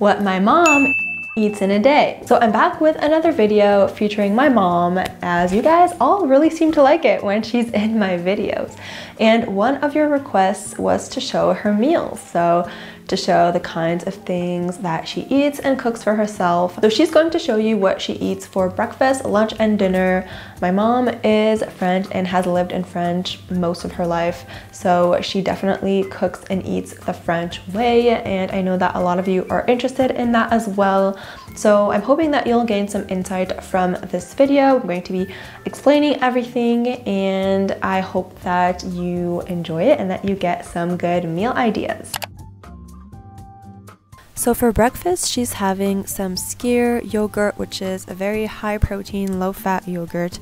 what my mom eats in a day. So I'm back with another video featuring my mom as you guys all really seem to like it when she's in my videos. And one of your requests was to show her meals. So to show the kinds of things that she eats and cooks for herself. So she's going to show you what she eats for breakfast, lunch, and dinner. My mom is French and has lived in French most of her life, so she definitely cooks and eats the French way, and I know that a lot of you are interested in that as well. So I'm hoping that you'll gain some insight from this video. I'm going to be explaining everything and I hope that you enjoy it and that you get some good meal ideas. So for breakfast, she's having some skyr yogurt, which is a very high protein, low fat yogurt.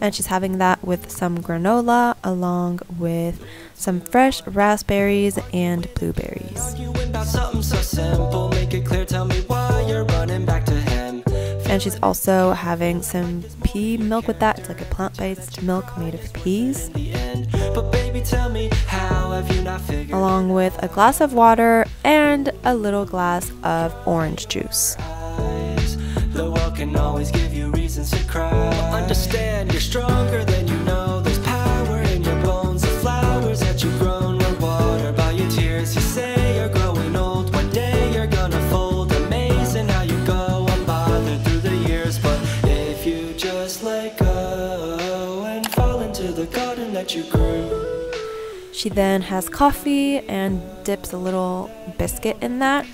And she's having that with some granola along with some fresh raspberries and blueberries. And she's also having some pea milk with that. It's like a plant based milk made of peas along with a glass of water and a little glass of orange juice. The world can always give you reasons to cry. Understand you're stronger than you know. There's power in your bones, the flowers that you've grown watered by your tears. You say you're growing old, one day you're gonna fold. Amazing how you go unbothered through the years. But if you just let go and fall into the garden that you grew. She then has coffee and dips a little biscuit in that.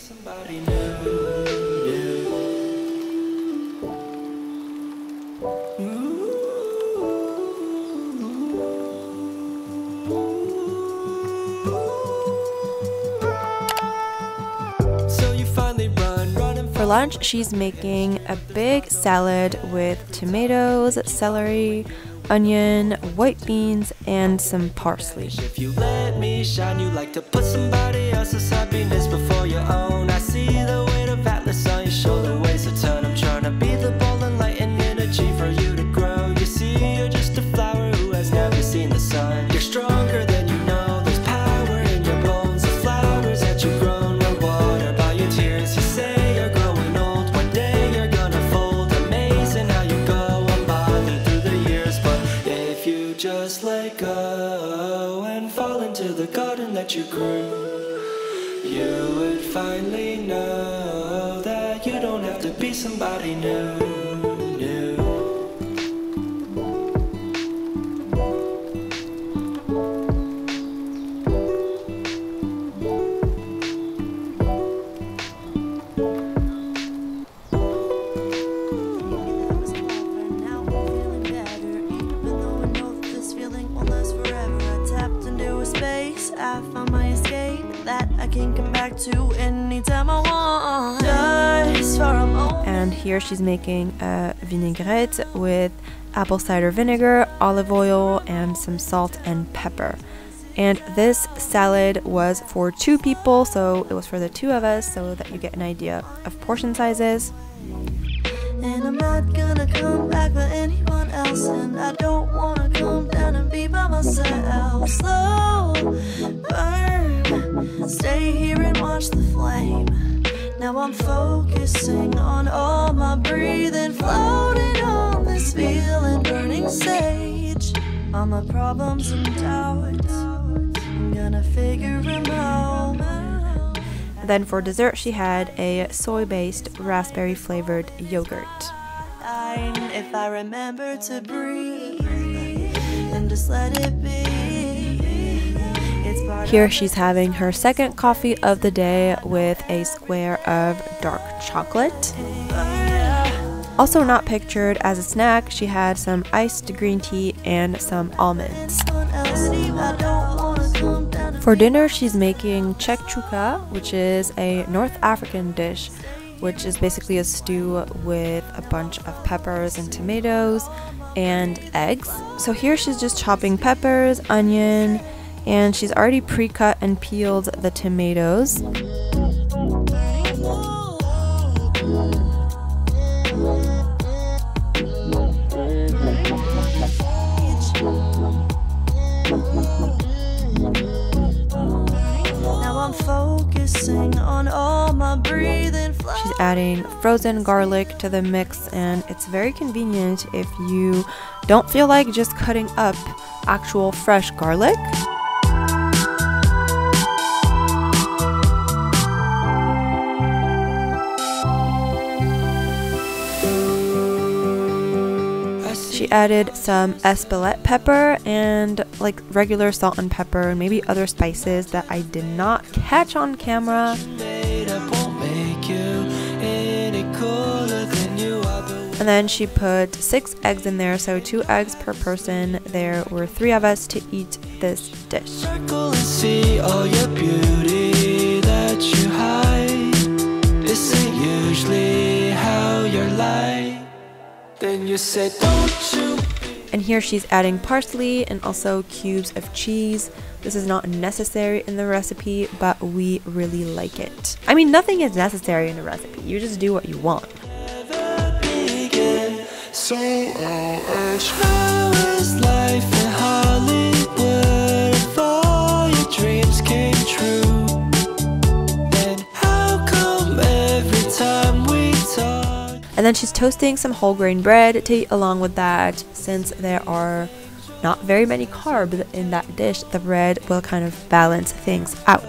For lunch, she's making a big salad with tomatoes, celery, onion, white beans, and some parsley. That you grew, you would finally know that you don't have to be somebody new. new. Anytime I want. Just for a moment. And here she's making a vinaigrette with apple cider vinegar, olive oil, and some salt and pepper. And this salad was for two people, so it was for the two of us, so that you get an idea of portion sizes. And I'm not gonna come back for anyone else. And I don't wanna come down and be by myself. Slow burn, Now I'm focusing on all my breathing, floating on this feeling, burning sage. All my problems and doubts, I'm gonna figure them out. Then for dessert, she had a soy based raspberry flavored yogurt. If I remember to breathe and just let it be. Here she's having her second coffee of the day with a square of dark chocolate. Also, not pictured as a snack, she had some iced green tea and some almonds. For dinner, she's making shakshuka, which is a North African dish, which is basically a stew with a bunch of peppers and tomatoes and eggs. So here she's just chopping peppers, onion, and she's already pre-cut and peeled the tomatoes. Now on all my breathing, adding frozen garlic to the mix, and it's very convenient if you don't feel like just cutting up actual fresh garlic. She added some espelette pepper and like regular salt and pepper and maybe other spices that I did not catch on camera. And then she put six eggs in there, so two eggs per person. There were three of us to eat this dish. Then you said, don't you. And here she's adding parsley and also cubes of cheese. This is not necessary in the recipe, but we really like it. I mean, nothing is necessary in a recipe. You just do what you want. So, And then she's toasting some whole grain bread to eat along with that. Since there are not very many carbs in that dish, the bread will kind of balance things out.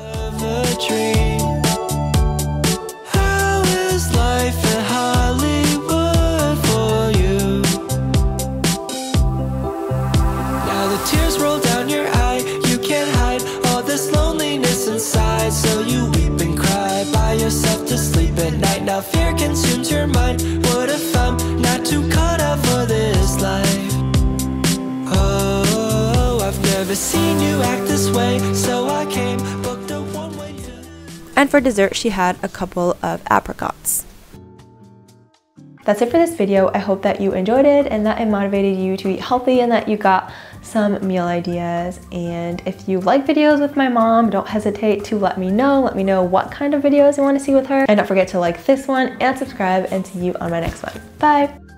So you to sleep at night Now fear consumes your mind What if I'm not too caught up for this life? Oh, I've never seen you act this way So I came, And for dessert, she had a couple of apricots. That's it for this video. I hope that you enjoyed it and that it motivated you to eat healthy and that you got some meal ideas. And if you like videos with my mom, don't hesitate to let me know. Let me know what kind of videos you want to see with her. And don't forget to like this one and subscribe and see you on my next one. Bye!